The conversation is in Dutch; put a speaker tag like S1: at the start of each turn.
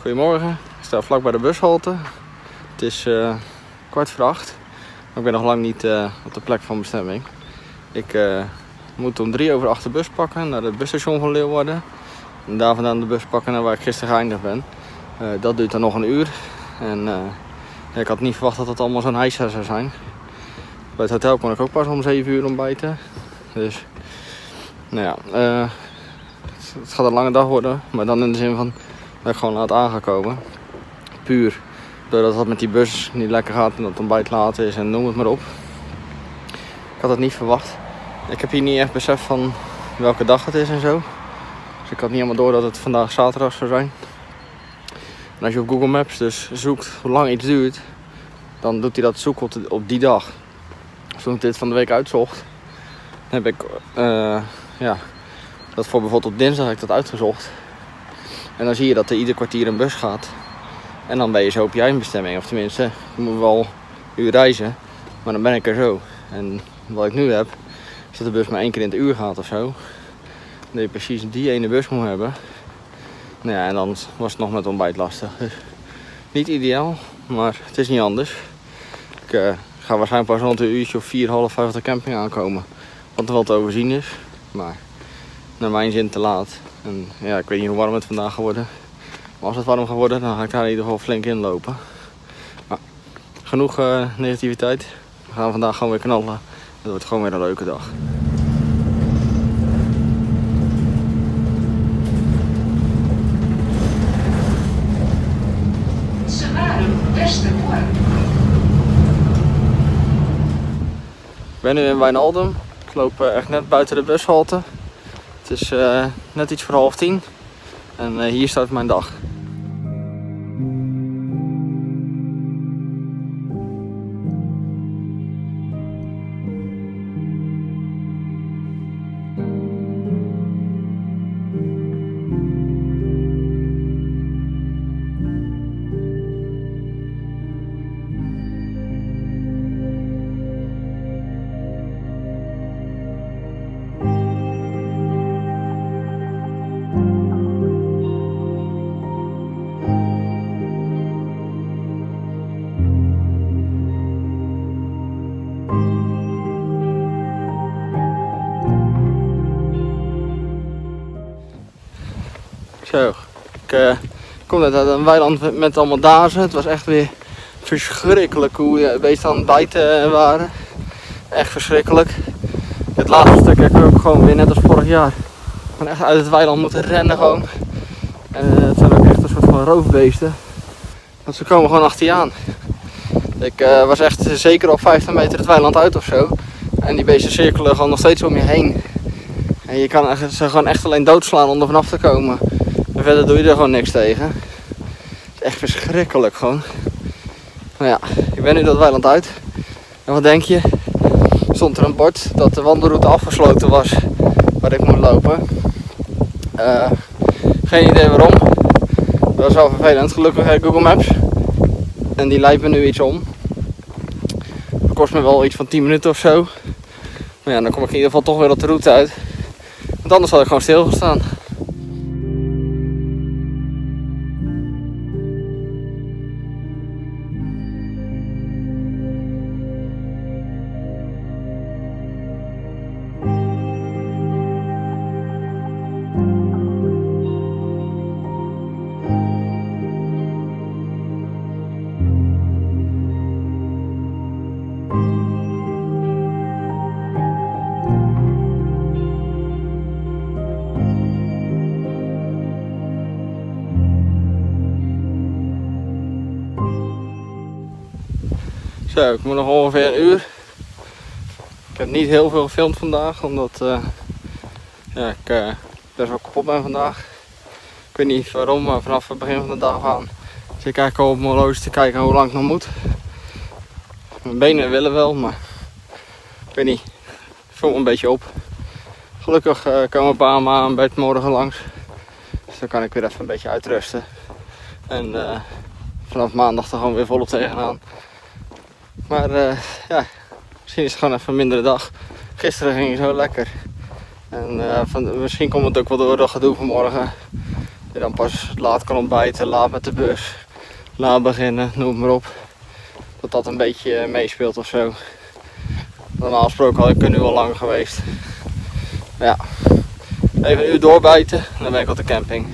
S1: Goedemorgen, ik sta vlak bij de bushalte. Het is uh, kwart voor acht. Maar ik ben nog lang niet uh, op de plek van bestemming. Ik uh, moet om drie over acht de bus pakken naar het busstation van Leeuwarden. En daar vandaan de bus pakken naar waar ik gisteren geëindigd ben. dat duurt dan nog een uur. En ik had niet verwacht dat het allemaal zo'n heisa zou zijn. Bij het hotel kon ik ook pas om 7 uur ontbijten. Dus, nou ja, het gaat een lange dag worden. Maar dan in de zin van dat ik gewoon laat aangekomen. Puur doordat het met die bus niet lekker gaat en dat het ontbijt laat is en noem het maar op. Ik had het niet verwacht. Ik heb hier niet echt besef van welke dag het is en zo. Dus ik had niet helemaal door dat het vandaag zaterdag zou zijn. En als je op Google Maps dus zoekt hoe lang iets duurt, dan doet hij dat zoeken op, op die dag. Dus toen ik dit van de week uitzocht, heb ik uh, ja, dat voor bijvoorbeeld op dinsdag heb ik dat uitgezocht. En dan zie je dat er ieder kwartier een bus gaat. En dan ben je zo op je eindbestemming. Of tenminste, je moet wel een uur reizen. Maar dan ben ik er zo. En wat ik nu heb, is dat de bus maar één keer in het uur gaat of zo. Dat je precies die ene bus moet hebben. Nou ja, en dan was het nog met ontbijt lastig. Dus niet ideaal, maar het is niet anders. Ik uh, ga waarschijnlijk pas rond een uurtje of vier, half vijf op de camping aankomen. Wat er wel te overzien is. Maar naar mijn zin te laat. En ja, ik weet niet hoe warm het vandaag gaat worden. Maar als het warm gaat worden, dan ga ik daar in ieder geval flink in lopen. Maar genoeg uh, negativiteit. We gaan vandaag gewoon weer knallen. Het wordt gewoon weer een leuke dag. Ik ben nu in Wijnaldum. Ik loop eh, echt net buiten de bushalte. Het is uh, net iets voor half tien en uh, hier start mijn dag. Zo, ik uh, kom net uit een weiland met allemaal dazen. Het was echt weer verschrikkelijk hoe beesten aan het bijten waren. Echt verschrikkelijk. Het laatste stuk heb ik ook gewoon weer net als vorig jaar. Gewoon echt uit het weiland moeten rennen gewoon. En uh, het zijn ook echt een soort van roofbeesten. Want ze komen gewoon achter je aan. Ik was echt zeker op 15 meter het weiland uit of zo. En die beesten cirkelen gewoon nog steeds om je heen. En je kan ze gewoon echt alleen doodslaan om er vanaf te komen. En verder doe je er gewoon niks tegen. Het is echt verschrikkelijk gewoon. Maar ja, ik ben nu dat weiland uit. En wat denk je? Stond er een bord dat de wandelroute afgesloten was waar ik moet lopen. Uh, geen idee waarom. Dat is wel vervelend. Gelukkig heb ik Google Maps. En die leidt me nu iets om. Het kost me wel iets van 10 minuten of zo. Maar ja, dan kom ik in ieder geval toch weer op de route uit. Want anders had ik gewoon stilgestaan. Zo, ik moet nog ongeveer een uur. Ik heb niet heel veel gefilmd vandaag, omdat uh, ja, ik uh, best wel kapot ben vandaag. Ik weet niet waarom, maar vanaf het begin van de dag aan zit ik eigenlijk al op mijn horloge te kijken hoe lang het nog moet. Mijn benen willen wel, maar ik weet niet. Ik voel me een beetje op. Gelukkig uh, komen een paar maanden bij het morgen langs. Dus dan kan ik weer even een beetje uitrusten. En vanaf maandag er gewoon weer volop tegenaan. Maar uh, ja, misschien is het gewoon even een mindere dag. Gisteren ging het zo lekker. En uh, van, misschien komt het ook wel door dat gedoe van morgen. je dan pas laat kan ontbijten, laat met de bus, laat beginnen, noem maar op. Dat dat een beetje meespeelt of zo. Normaal gesproken had ik er nu al lang geweest. Maar ja, even een uur doorbijten en dan ben ik op de camping.